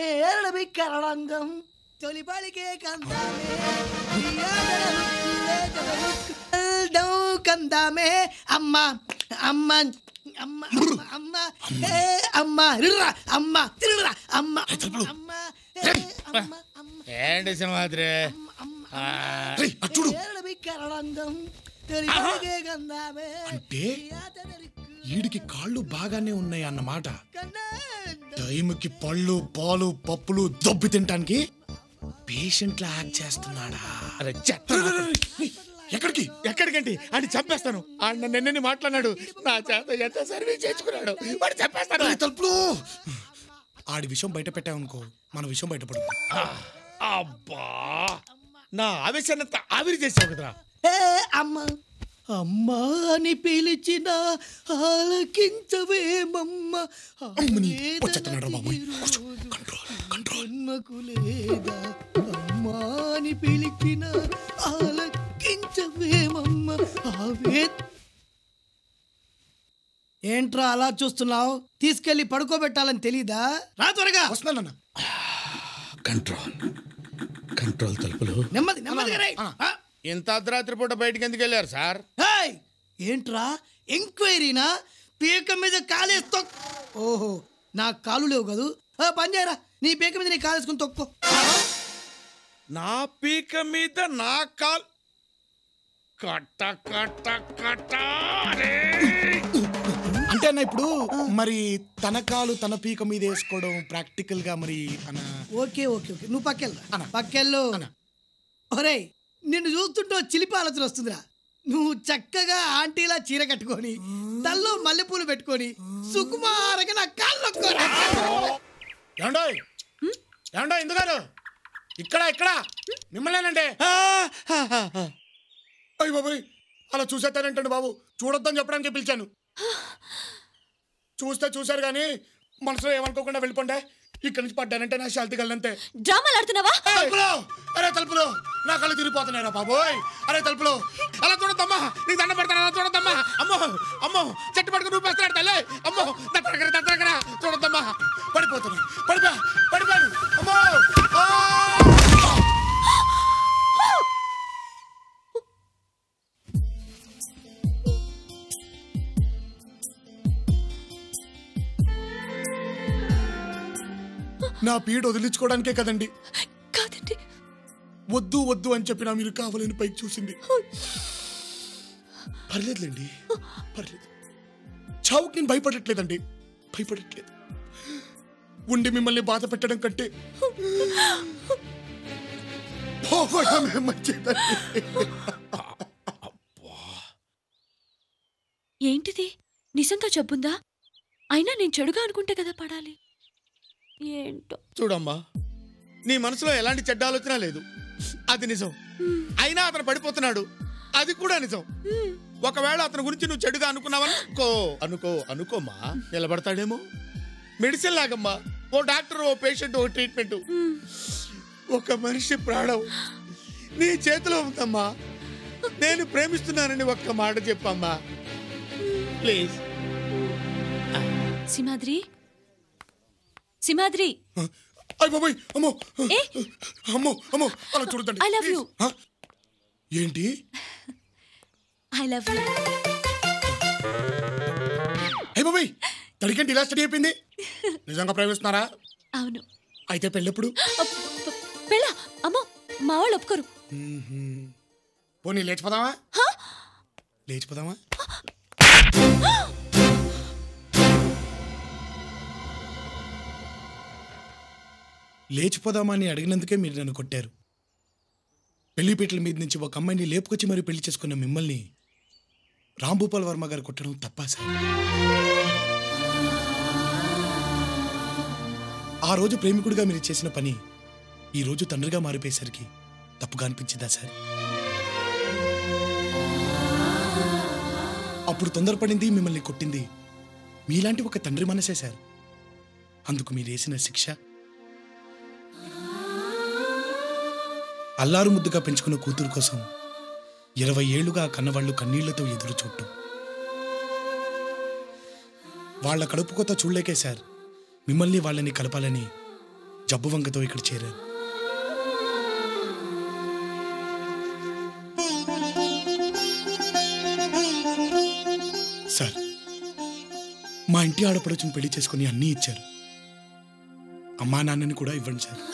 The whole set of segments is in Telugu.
ఏరడబిక్కరడంగం తొలి పలికే కందామే. అమ్మ అమ్మ అమ్మ అమ్మ ఏ అమ్మ రిర్రా అమ్మ తిరురా అమ్మ అమ్మ ఏంటి సింహాద్రి చూడు. ఏరడబిక్కరడంగం తొలి పలికే కందామే. అంటే? ఈడికి కాళ్ళు బాగానే ఉన్నాయి అన్నమాట. టైంకి పళ్ళు పాలు పప్పులు దొబ్బి తినటానికి పేషెంట్ లా యాక్ట్ చేస్తున్నాడా? అరే ఎక్కడికి? ఎక్కడికంటి అని చంపేస్తాను. ఆయన నిన్నని మాట్లాడినాడు? నా చేత ఎంత సర్వీస్ చేసుకున్నాడు వాడు చంపేస్తాను. రేయ్, తలుపులు. ఆడి విషయం బయట పెట్టామనుకో మన విషయం బయటపడుతుంది. అబ్బా! నా ఆవేశాన్నంతా ఆవిరి చేసావు కదరా. ఏ అమ్మ. అమ్మా అని పిలిచిన ఆలకించవేమమ్మ? జన్మకు లేదా? అమ్మా అని పిలిచిన ఆలకించవేమమ్మ? ఆవే ఏంట్రా అలా చూస్తున్నావు? తీసుకెళ్ళి పడుకోబెట్టాలని తెలీదా? రా త్వరగా. వస్తున్నానన్న కంట్రోల్. కంట్రోల్ తలుపులు. నెమ్మది నెమ్మదిగా. ఇంత అర్ధరాత్రి పూట బయటికి ఎందుకు వెళ్ళారు సార్? హేయ్! ఏంట్రా? ఎంక్వైరీనా? పీక మీద కాలేసి ఓహో నా కాలు లేవు కదూ. ఆ, పని చేయరా. నీ పీక మీద నీ కాలేసుకుని తొక్కో. నా పీక మీద నా కాల్ కట్ట కట్ట కట్ట! అంటే అన్న ఇప్పుడు మరి తన కాలు తన పీక మీద వేసుకోవడం ప్రాక్టికల్గా మరి అన్న ఓకే ఓకే ఓకే. నువ్వు పక్కెళ్ళు అన్న. పక్కెళ్ళు. అన్న. ఒరేయ్ నిన్ను చూస్తుంటే చిలిపి ఆలోచన వస్తుందిరా. నువ్వు చక్కగా ఆంటీలా చీర కట్టుకొని తల్లో మల్లెపూలు పెట్టుకొని సుకుమారగా నా కాళ్ళు ఏమండో ఎందుగారు ఇక్కడ ఇక్కడ? మిమ్మల్నేనండి. అయ్య బాబాయ్ అలా చూసేస్తానంటండి బాబు? చూడొద్దని చెప్పడానికి పిలిచాను. చూస్తే చూశారు కానీ మనసులో ఏమనుకోకుండా వెళ్ళిపోండి. ఇక్కడి నుంచి పడ్డానంటే నా శాంతి కలంతే డ్రామాలు ఆడుతున్నావా? తలుపులో! అరే తలుపులో! నా కళ్ళు తిరిగిపోతున్నాయిరా బాబోయ్. అరే తలుపులో అలా చూడద్దమ్మా. నీకు దండ పెడతాను అలా చూడద్దమ్మా. అమ్మో అమ్మో చెట్టు పట్టుకుని రూపేస్తున్నాడు తల్లి. అమ్మో దగ్గర దగ్గర. చూడద్దమ్మా. పడిపోతున్నా పడిపో పడిపోయాను అమ్మో నా పీడ వదిలించుకోవడానికే కదండి. వద్దు వద్దు అని చెప్పినా మీరు కావాలని పైకి చూసింది. పర్లేదులేండి పర్లేదు. చావుకి నేను భయపడట్లేదండి భయపడట్లేదు. ఉండి మిమ్మల్ని బాధ పెట్టడం కంటే పోవడమే మంచిదండి ఏంటిది? నిజంగా జబ్బుందా? అయినా నేను చెడుగా అనుకుంటే కదా పడాలి. ఏంటో? చూడమ్మా నీ మనసులో ఎలాంటి చెడ్డ ఆలోచన లేదు. అది నిజం. అయినా అతను పడిపోతున్నాడు. అది కూడా నిజం. ఒకవేళ అతని గురించి నువ్వు చెడుగా అనుకున్నావనుకో అనుకో అనుకోమ్మా నిలబడతాడేమో? మెడిసిన్ లాగమ్మా. ఓ డాక్టర్ ఓ పేషెంట్ ఓ ట్రీట్మెంట్. ఒక మనిషి ప్రాణం. నీ చేతిలో ఉందమ్మా. నేను ప్రేమిస్తున్నానని ఒక్క మాట చెప్పమ్మా. ప్లీజ్. సింహాద్రి? సింహాద్రి? బాబాయ్ అమ్మో? అమ్మో అలా చూడదండి. ఆ? ఏంటి? ఐ లవ్ యూ అయ్య బాబాయ్ తడికంటి ఇలా స్టడీ అయిపోయింది. నిజంగా ప్రేమిస్తున్నారా అవును. అయితే పెళ్ళెప్పుడు? పెళ్ళా? అమ్మో మా వాళ్ళు ఒప్పుకోరు. పోనీ లేచిపోదామా? లేచిపోదామా? లేచిపోదామా అని అడిగినందుకే మీరు నన్ను కొట్టారు. పెళ్ళిపీటల మీద నుంచి ఒక అమ్మాయిని లేపుకొచ్చి మరీ పెళ్ళి చేసుకున్న మిమ్మల్ని రాంభూపాల్ వర్మ గారు కొట్టడం తప్పా సార్? ఆ రోజు ప్రేమికుడిగా మీరు చేసిన పని ఈరోజు తండ్రిగా మారిపోయేసరికి తప్పుగా అనిపించిందా సార్? అప్పుడు తొందరపడింది మిమ్మల్ని కొట్టింది మీలాంటి ఒక తండ్రి మనసే సార్. అందుకు మీరు వేసిన శిక్ష అల్లారు ముద్దుగా పెంచుకున్న కూతురు కోసం ఇరవై ఏళ్ళుగా కన్నవాళ్ళు కన్నవాళ్ళు కన్నీళ్ళతో ఎదురు చూడటం వాళ్ళ కడుపు కొత్త చూడలేకే సార్. మిమ్మల్ని వాళ్ళని కలపాలని జబ్బు వంకతో ఇక్కడ చేరారు. సార్ మా ఇంటి ఆడపడుచుని పెళ్ళి చేసుకుని అన్నీ ఇచ్చారు. అమ్మా నాన్నని కూడా ఇవ్వండి సార్.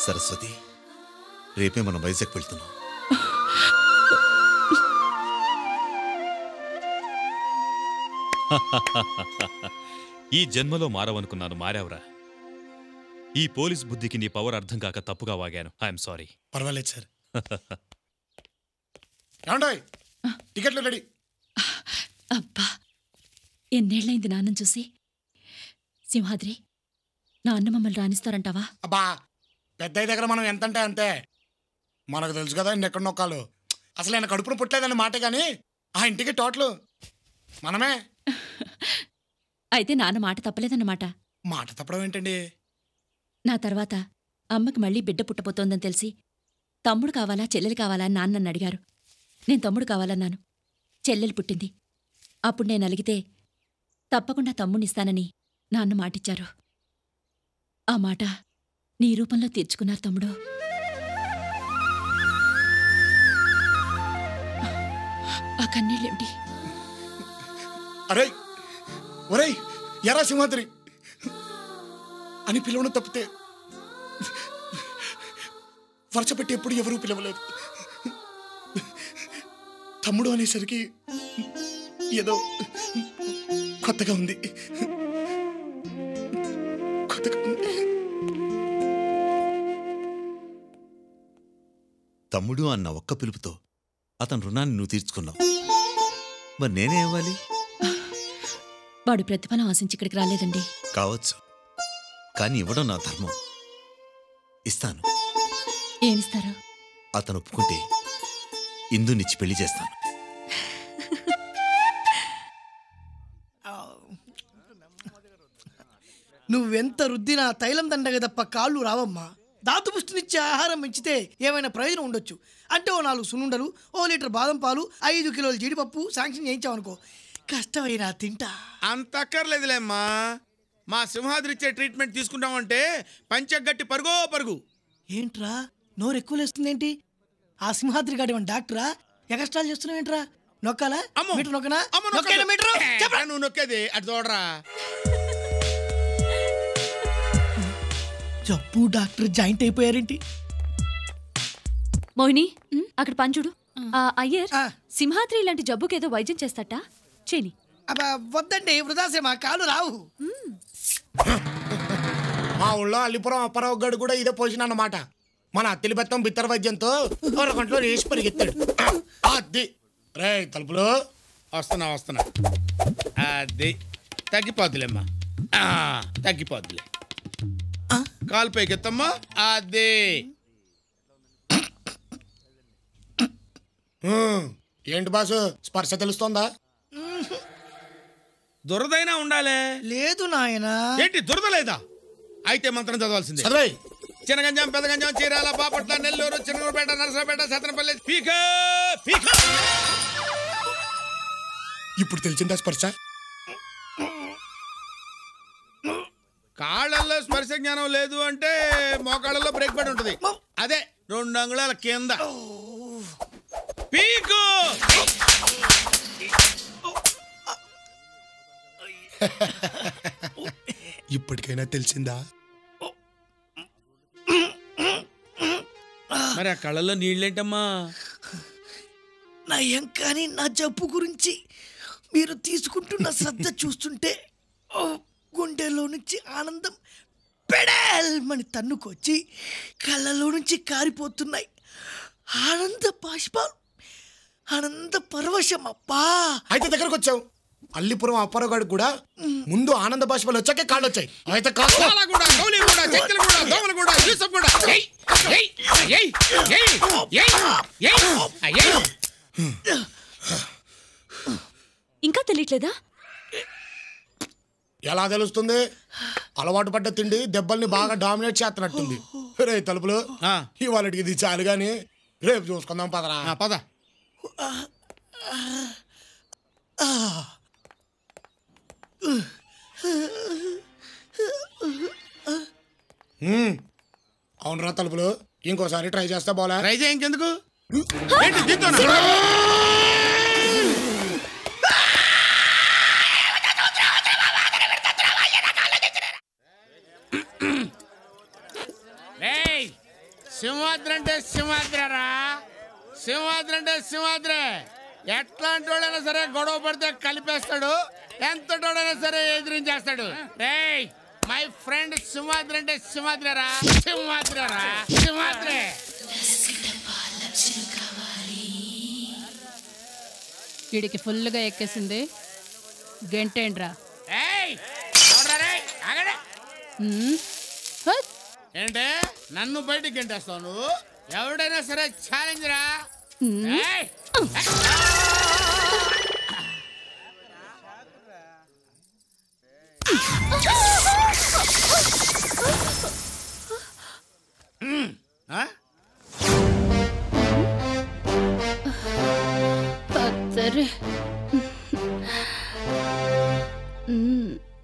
సరస్వతి రేపే మనం వైజాగ్ వెళ్తున్నాం. ఈ జన్మలో మారవనుకున్నాను మారావురా. ఈ పోలీస్ బుద్ధికి నీ పవర్ అర్థం కాక తప్పుగా వాగాను. I'm sorry. పర్వాలేదు సార్. టికెట్లు రెడీ. అబ్బా ఎన్నేళ్ళైంది నాన్నని చూసి? సింహాద్రి నా అన్న మమ్మల్ని రాణిస్తారంటావా? అబ్బా పెద్దయ్య దగ్గర మనం ఎంత అంటే అంతే. మనకు తెలుసు కదా ఎక్కడ నొక్కాలు అసలు ఆయన కడుపును పుట్టలేదన్న మాట కానీ ఆ ఇంటికి టోటలు. మనమే. అయితే నాన్న మాట తప్పలేదన్నమాట. మాట తప్పడం ఏంటండి? నా తర్వాత అమ్మకి మళ్ళీ బిడ్డ పుట్టబోతోందని తెలిసి తమ్ముడు కావాలా చెల్లెలు కావాలా అని నాన్న నన్ను అడిగారు. నేను తమ్ముడు కావాలన్నాను. చెల్లెలు పుట్టింది. అప్పుడు నేను అలిగితే తప్పకుండా తమ్ముడినిస్తానని నాన్న మాటిచ్చారు. ఆ మాట నీ రూపంలో తీర్చుకున్నారు తమ్ముడు. ఆ కన్నీళ్ళేమిటి అరే ఒరేయ్ ఎరా సింహాద్రి. అని పిలవడం తప్పితే వరచపెట్టి ఎప్పుడు ఎవరూ పిలవలేదు. తమ్ముడు అనేసరికి ఏదో కొత్తగా ఉంది. తమ్ముడు అన్న ఒక్క పిలుపుతో అతని రుణాన్ని నువ్వు తీర్చుకున్నావు. మరి నేనే ఇవ్వాలి? వాడు ప్రతిఫలం ఆశించి ఇక్కడికి రాలేదండి. కావచ్చు. కానీ ఇవ్వడం నా ధర్మం. ఇస్తాను. ఏమిస్తారు? అతను ఒప్పుకుంటే ఇందునిచ్చి పెళ్ళి చేస్తాను. నువ్వెంత రుద్దినా తైలం దండగ తప్ప కాళ్ళు రావమ్మా. దాతుపుష్టినిచ్చే ఆహారం పెంచితే ఏమైనా ప్రయోజనం ఉండొచ్చు. అంటే ఓ నాలుగు సున్నుండలు ఓ లీటర్ బాదం పాలు ఐదు కిలోల జీడిపప్పు శాంక్షన్ చేయించావనుకో. కష్టమైనా తింటా. అంత అక్కర్లేదులేమ్మా. మా సింహాద్రి ఇచ్చే ట్రీట్మెంట్ తీసుకుంటామంటే పంచగట్టి పరుగో పరుగు. ఏంట్రా? నోరు ఎక్కువ లేస్తుందేంటి ఆ సింహాద్రి గాడి మన డాక్టరా? ఎగస్ట్రాల్ చేస్తున్నావేంట్రా నొక్కాలా? మీటర్ నొక్కనా? నొక్కేది అటు చూడరా. జబ్బు డాక్టర్ జాయింట్ అయిపోయారేంటి? మోహిని అక్కడ పంచుడు ఆ. అయ్యర్. సింహాద్రి లాంటి జబ్బుకేదో వైద్యం చేస్తట. చేని అబ్బా వద్దండి వృధాసేమ కాలు రావు. మా ఊళ్ళో అల్లిపురం అప్పారావు గడు కూడా ఇదే పొజిషన్ అన్నమాట. మన అత్తిలి బెత్తం బిత్తర వైద్యంతో గంటలో వేసి పరిగెత్తాడు. అది. రే తలుపులు. వస్తున్నా వస్తున్నా. అది. తగ్గిపోద్దులేమ్మా. ఆ, తగ్గిపోద్దులే. కాలు పైకి ఎత్తమ్మా అదే. హ్మ్. ఏంటి బాసు? స్పర్శ తెలుస్తోందా? దురదైనా ఉండాలే. లేదు నాయనా. ఏంటి దురద లేదా? అయితే మంత్రం చదవాల్సిందే. చదివాయి చినగంజాం పెదగంజాం చీరాల బాపట్ల నెల్లూరు చిన్నపేట నరసరాపేట సత్తనపల్లి పీక పీక ఇప్పుడు తెలిసిందా స్పర్శ? కాళ్ళల్లో స్పర్శ జ్ఞానం లేదు అంటే మోకాళ్ళలో బ్రేక్ పడి ఉంటుంది. అదే రెండు అంగుళాల కింద. పీకు! ఇప్పటికైనా తెలిసిందా? మరి ఆ కళ్ళల్లో నీళ్ళేంటమ్మా? నయం కానీ నా జబ్బు గురించి మీరు తీసుకుంటున్న శ్రద్ధ చూస్తుంటే గుండెలో నుంచి ఆనందం పెడల్మని తన్నుకొచ్చి కళ్ళలో నుంచి కారిపోతున్నాయి. ఆనంద బాష్పాలు ఆనంద పరవశం అప్పా. అయితే దగ్గరకు వచ్చావు అల్లిపురం అప్పారావు గడు కూడా ముందు ఆనంద భాషలు వచ్చాకే కాళ్ళు వచ్చాయి అయితే కాదు పాల కూడా గౌలి కూడా చెక్కలు కూడా దోమలు కూడా యూసఫ్ కూడా. ఏయ్, ఏయ్, ఏయ్, ఏయ్, ఏయ్, ఏయ్, ఏయ్. ఇంకా తెలియట్లేదా? ఎలా తెలుస్తుంది? అలవాటు పడ్డ తిండి దెబ్బల్ని బాగా డామినేట్ చేస్తున్నట్టుంది. రే తలుపులు ఇవాళకి ఇది చాలు గాని రేపు చూసుకుందాం పదరా. పద. అవునరా తలుపులు ఇంకోసారి ట్రై చేస్తా బోలా ట్రై చేయ సింహాద్రి అంటే సింహాద్రరా? సింహాద్రి అంటే సింహాద్రే. ఎట్లాంటి వాడైనా సరే గొడవ పడితే కలిపేస్తాడు. ఎంతటోడైనా సరే ఎదిరించేస్తాడు. రేయ్ మై ఫ్రెండ్ సింహాద్రి అంటే సింహాద్రరా? సింహాద్రరా? సింహాద్రే. వీడికి ఫుల్గా ఎక్కేసింది. హత్. ఏంటే? నన్ను బయటికి గంటేస్తావు నువ్వు? ఎవడైనా సరే ఛాలెంజ్ రా.